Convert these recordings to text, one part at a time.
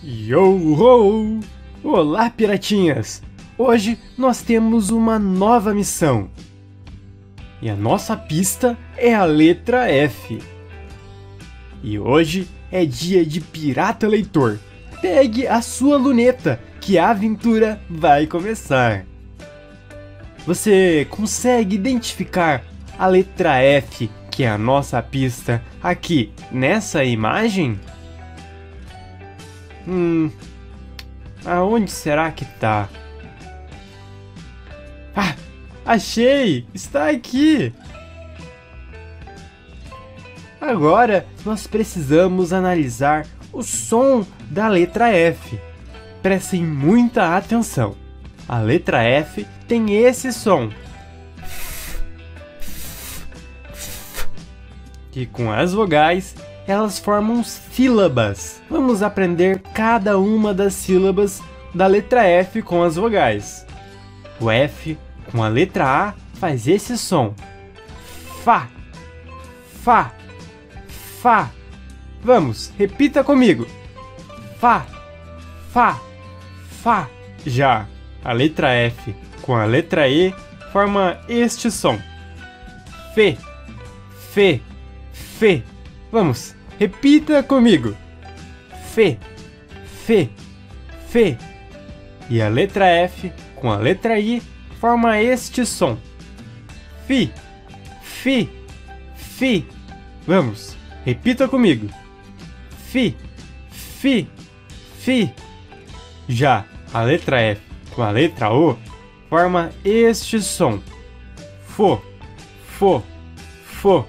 Yo ho! Olá, piratinhas! Hoje nós temos uma nova missão. E a nossa pista é a letra F. E hoje é dia de pirata leitor. Pegue a sua luneta, que a aventura vai começar. Você consegue identificar a letra F, que é a nossa pista, aqui nessa imagem? Hum. Aonde será que tá? Ah! Achei! Está aqui! Agora nós precisamos analisar o som da letra F. Prestem muita atenção. A letra F tem esse som. E com as vogais elas formam sílabas. Vamos aprender cada uma das sílabas da letra F com as vogais. O F com a letra A faz esse som. Fá, Fá, Fá. Vamos, repita comigo. Fá, Fá, Fá. Já a letra F com a letra E forma este som. Fê, Fê, Fê. Vamos, Repita comigo. Fê, Fê, Fê. E a letra F com a letra I forma este som. Fi, Fi, Fi. Vamos, repita comigo. Fi, Fi, Fi. Já a letra F com a letra O forma este som. Fo, Fo, Fo.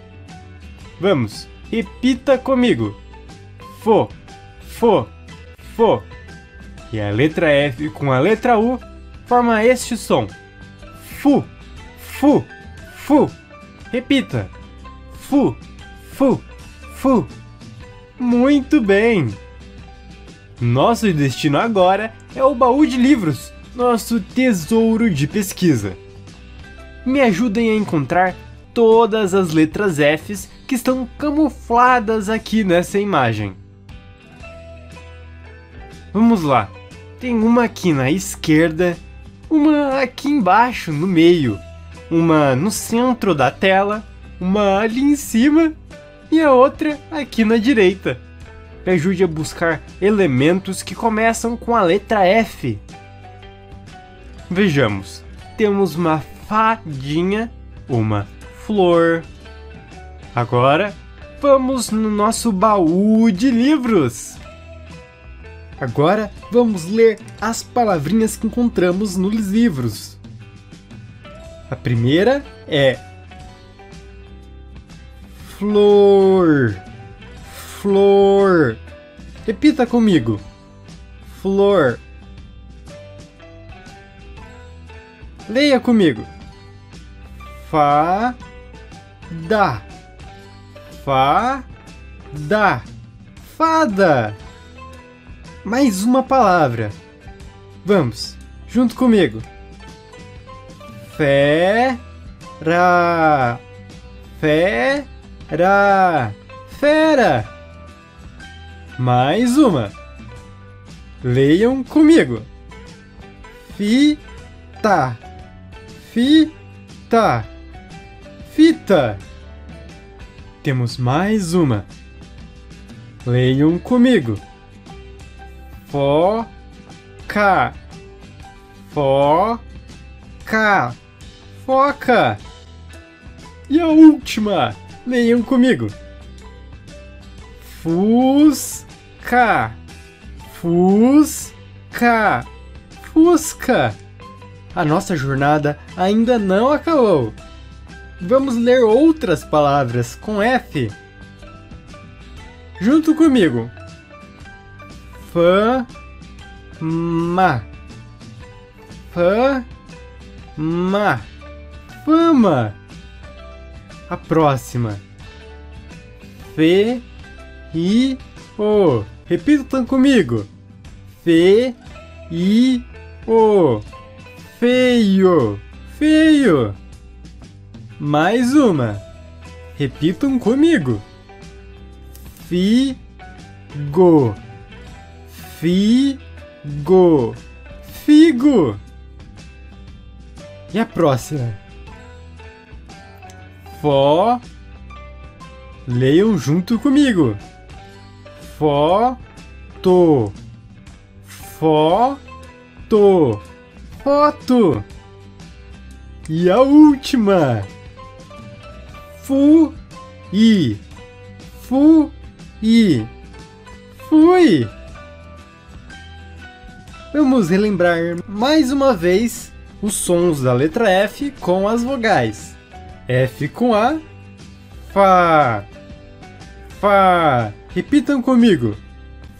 Vamos, Repita comigo. Fo, fo, fo. E a letra F com a letra U forma este som. Fu, fu, fu. Repita. Fu, fu, fu. Muito bem! Nosso destino agora é o baú de livros, nosso tesouro de pesquisa. Me ajudem a encontrar todas as letras Fs que estão camufladas aqui nessa imagem. Vamos lá. Tem uma aqui na esquerda, uma aqui embaixo no meio, uma no centro da tela, uma ali em cima e a outra aqui na direita. Me ajude a buscar elementos que começam com a letra F. Vejamos. Temos uma fadinha, uma flor. Agora, vamos no nosso baú de livros. Agora, vamos ler as palavrinhas que encontramos nos livros. A primeira é flor. Flor. Repita comigo. Flor. Leia comigo. Fa da fa da fada. Mais uma palavra. Vamos, junto comigo. Fera. Fera. Fera. Mais uma. Leiam comigo. Fita. Fita fita. Temos mais uma. Leiam comigo. Foca. Foca. Foca. E a última. Leiam comigo. Fusca. Fusca. Fusca. A nossa jornada ainda não acabou. Vamos ler outras palavras com F. Junto comigo. Fama. Fama. Fama. A próxima. Fe. I. O. Repitam comigo. Fe. I. O. Feio. Feio. Mais uma. Repitam comigo. Figo. Figo. Figo. E a próxima? Fó. Leiam junto comigo. Foto. Foto. Foto. E a última. Fu. I. I. Fui. Vamos relembrar mais uma vez os sons da letra F com as vogais. F com A, Fá, Fá. Repitam comigo.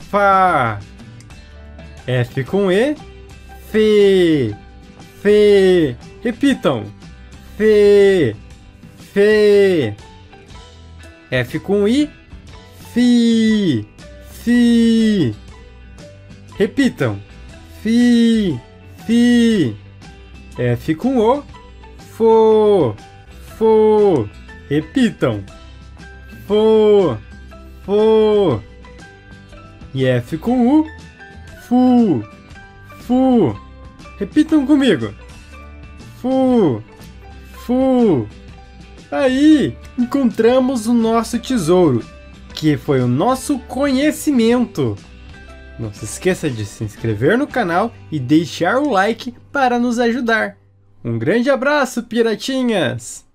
Fá. F com E, Fê, Fê. Repitam. Fê, Fê. F com I, Fi, Fi. Repitam. Fi, Fi. F com O, Fo, Fo. Repitam. Fo, Fo. E F com U, Fu, Fu. Repitam comigo. Fu, Fu. Aí encontramos o nosso tesouro, que foi o nosso conhecimento. Não se esqueça de se inscrever no canal e deixar o like para nos ajudar. Um grande abraço, piratinhas!